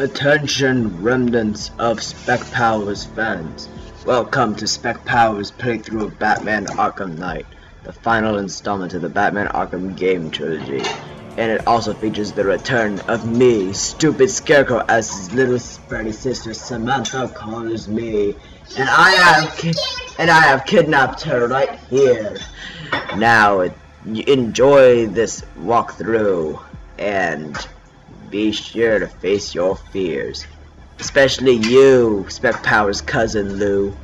Attention remnants of Spec Powers fans. Welcome to Spec Powers playthrough of Batman Arkham Knight, the final installment of the Batman Arkham game trilogy. And it also features the return of me, Stupid Scarecrow, as his little spready sister Samantha calls me. And I have and I have kidnapped her right here. Now enjoy this walkthrough and be sure to face your fears. Especially you, Spec Power's cousin Lou.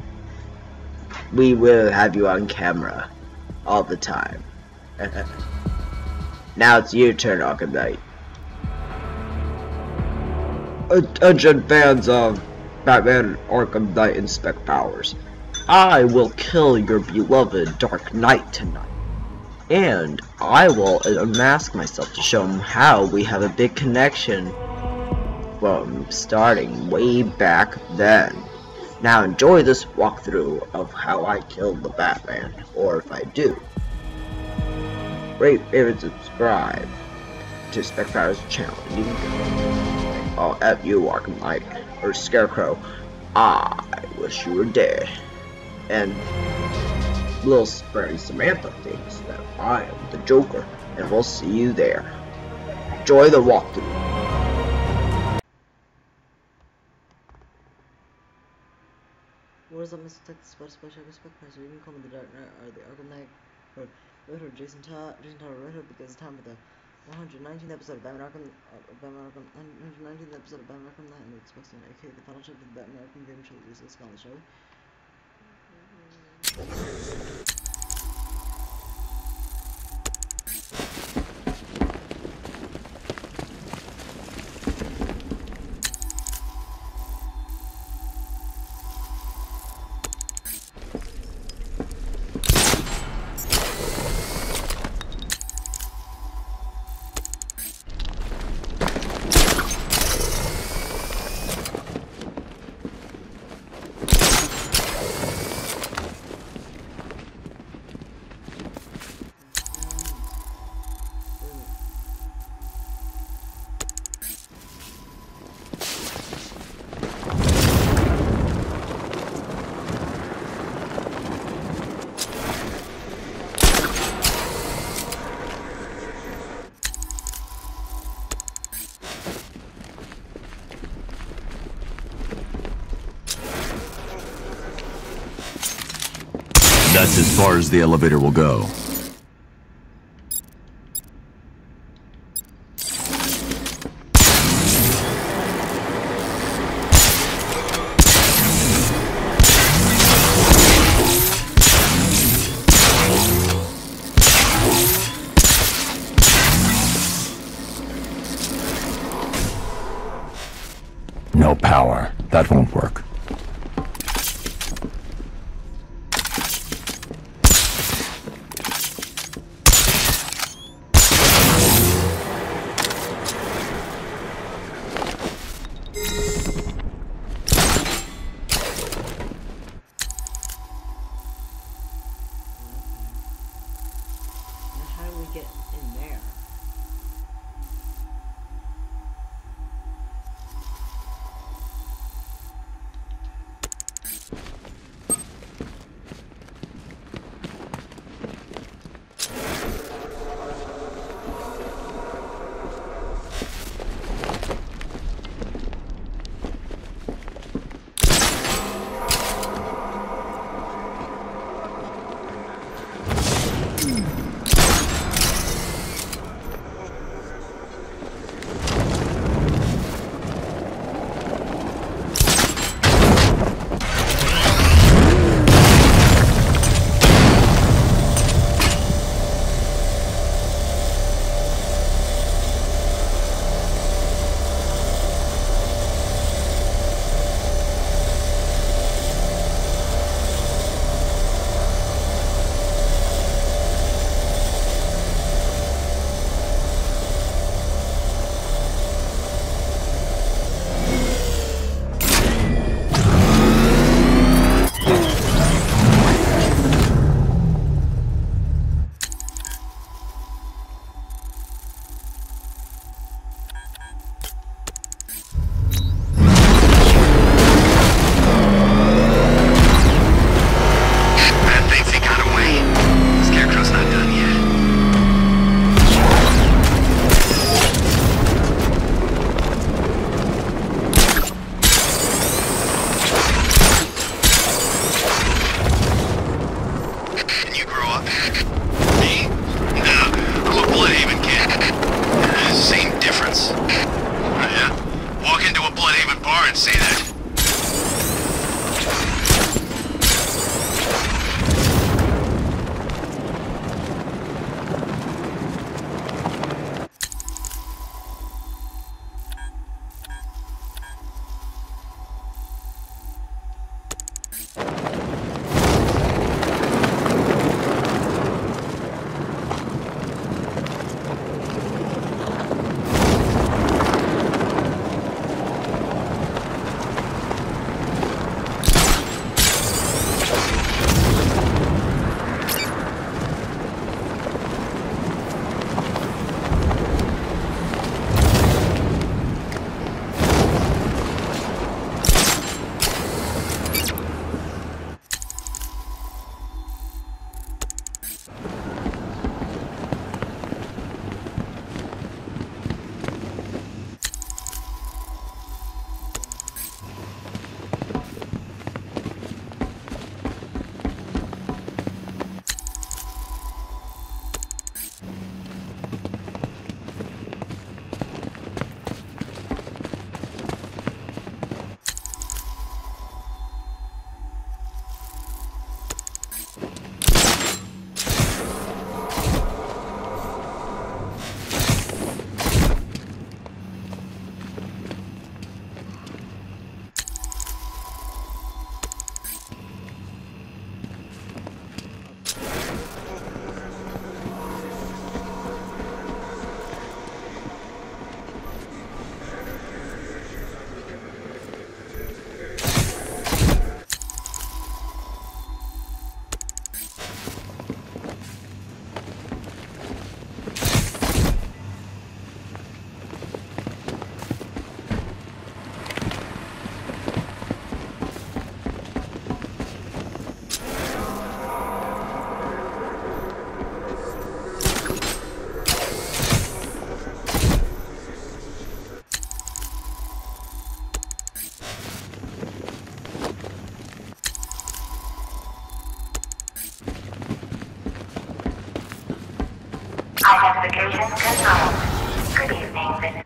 We will have you on camera. All the time. now it's your turn, Arkham Knight. Attention fans of Batman Arkham Knight and Spec Powers. I will kill your beloved Dark Knight tonight and I will unmask myself to show him how we have a big connection from starting way back then. Now enjoy this walkthrough of how I killed the Batman, or if I do. Rate, favorite, subscribe to Spectre's channel. You can go. I'll you, Arkham Knight, or Scarecrow. I wish you were dead. And little Sperry Samantha thinks that I am the Joker, and we'll see you there. Enjoy the walkthrough. What is up, Mr. Texas Spot Special Respect Press? You can call me the Dark Knight or the Arkham Knight or Red Hood, Jason Todd, Jason Todd, Red Hood because it's time for the 119th episode of Batman Arkham, uh, Batman Arkham, 119th episode of Batman Arkham Knight and supposed to aka the final chapter of the Batman Arkham game. So let's go on the show. Far as the elevator will go. Good evening.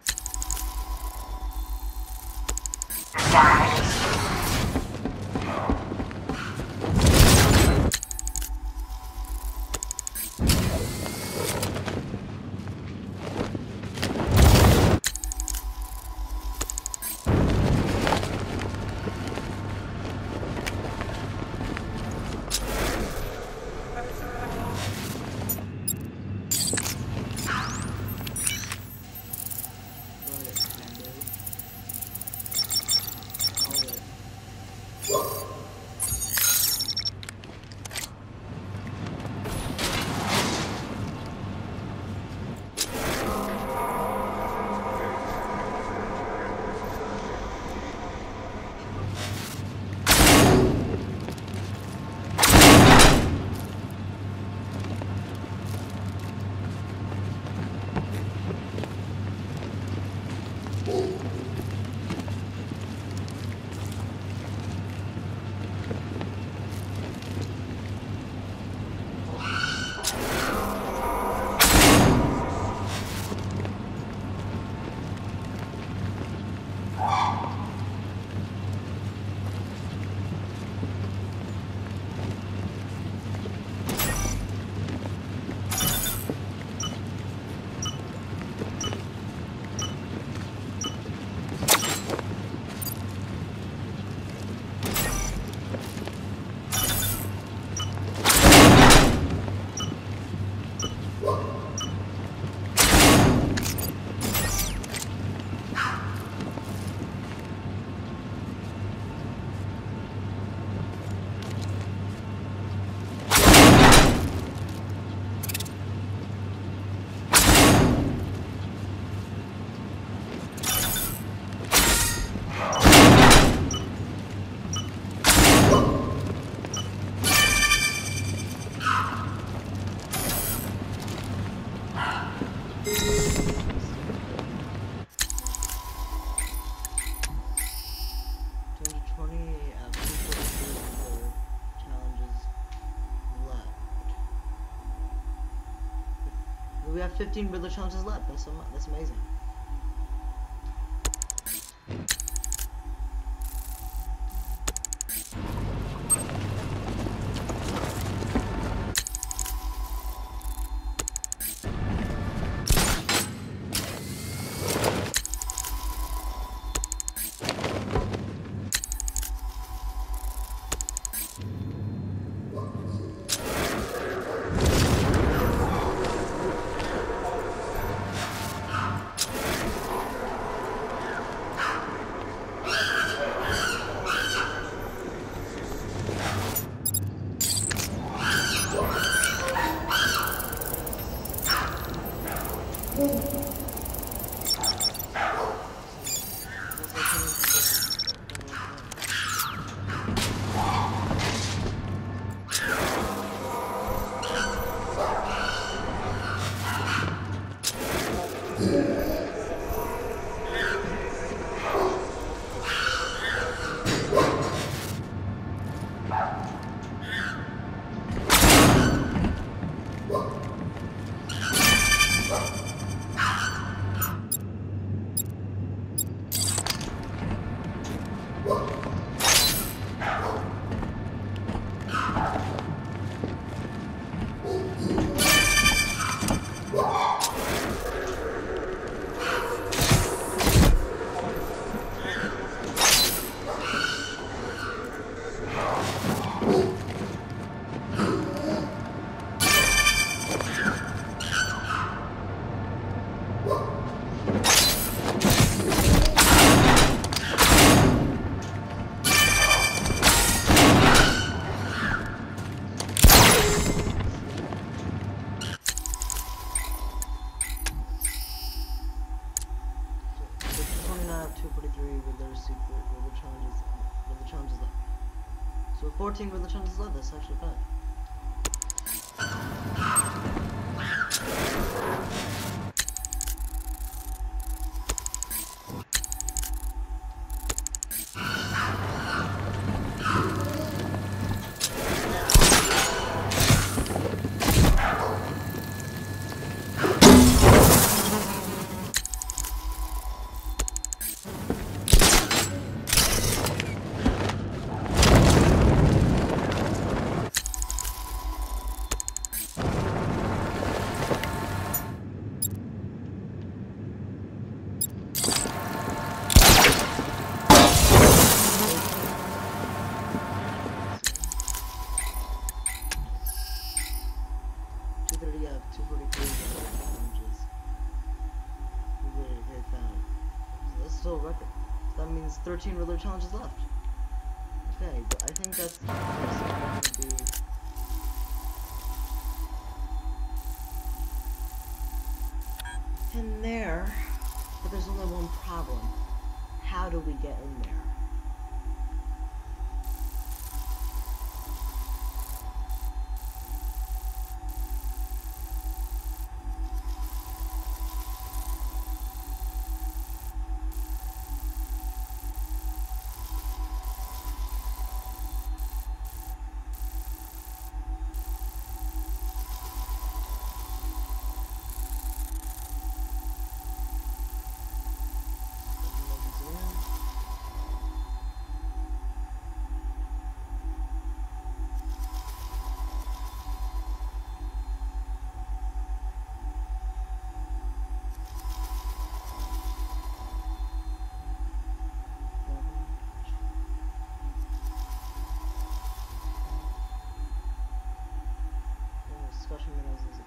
We have fifteen Riddler challenges left. That's that's amazing. 14 Riddler challenges left, actually bad. 13 riddler challenges left. Okay, but I think that's... that's in there, but there's only one problem. How do we get in there? вашими разницами.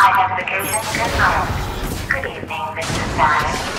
Identification confirmed. Good evening, Mr. Sally.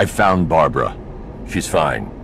I found Barbara. She's fine.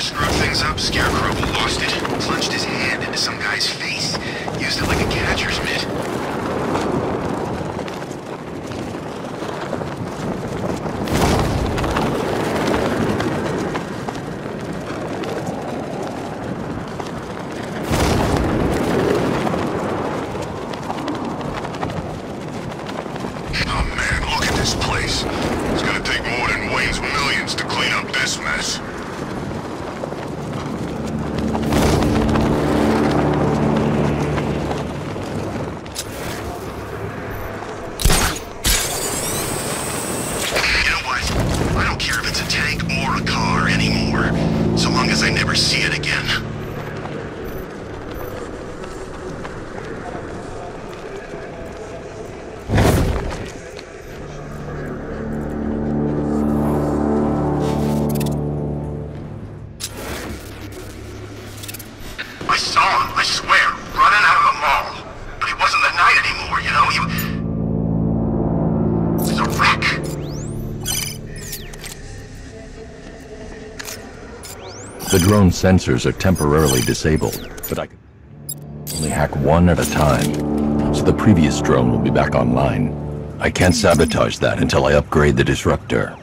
Commissioner screwed things up, Scarecrow lost it, plunged his hand into some guy's face, used it like a catcher's mitt. drone sensors are temporarily disabled, but I can only hack one at a time, so the previous drone will be back online. I can't sabotage that until I upgrade the disruptor.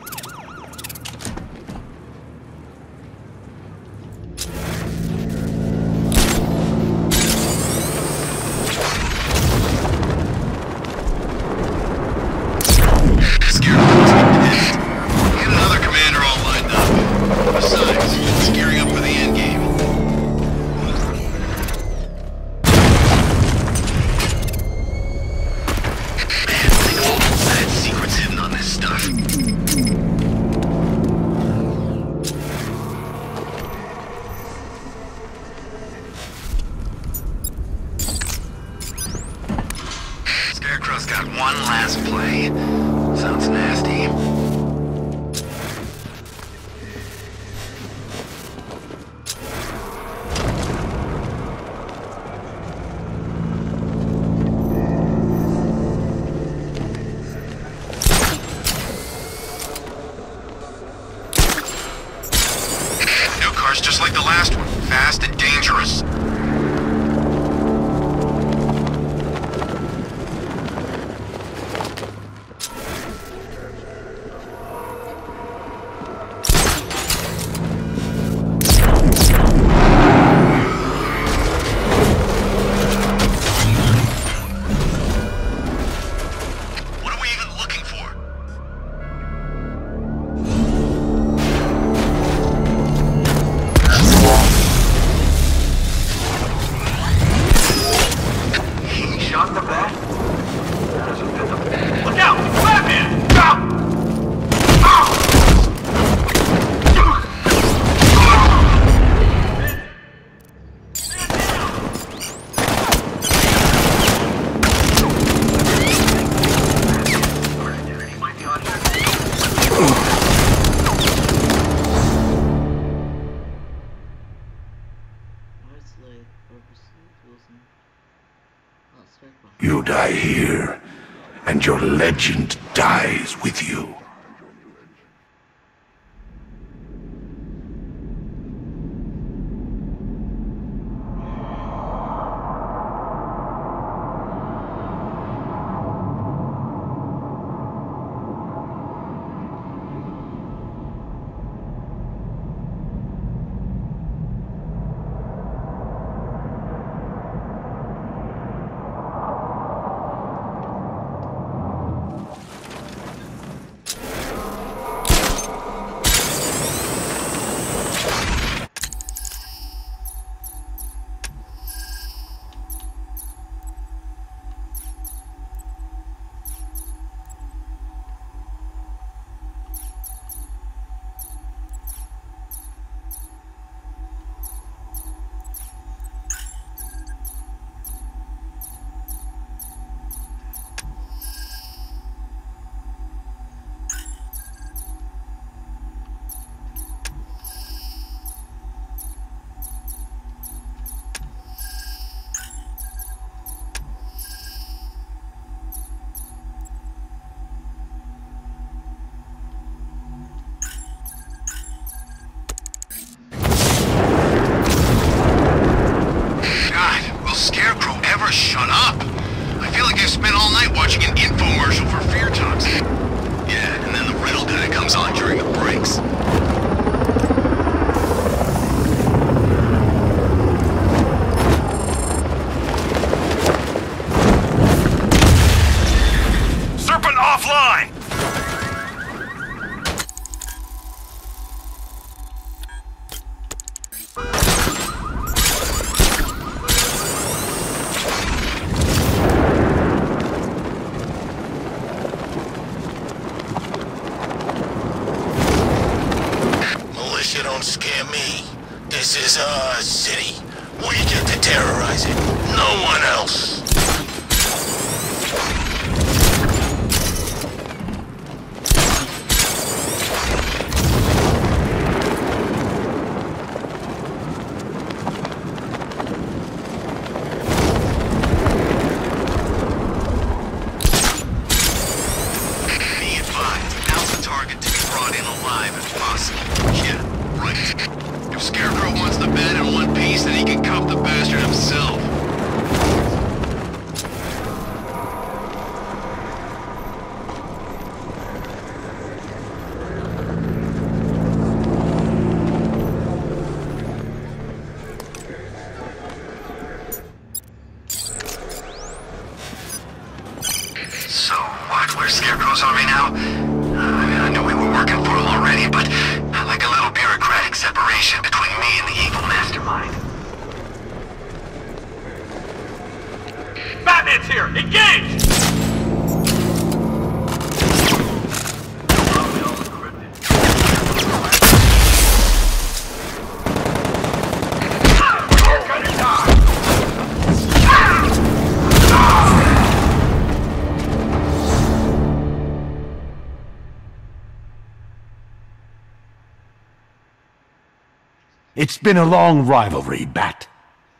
It's been a long rivalry, Bat.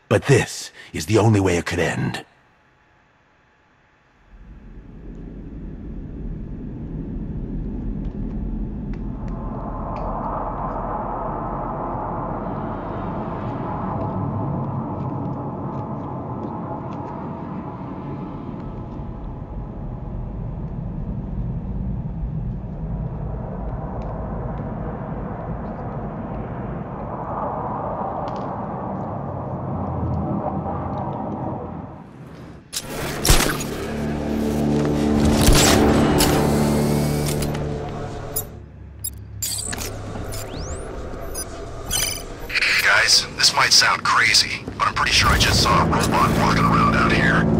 But this is the only way it could end. I just saw a robot walking around out here.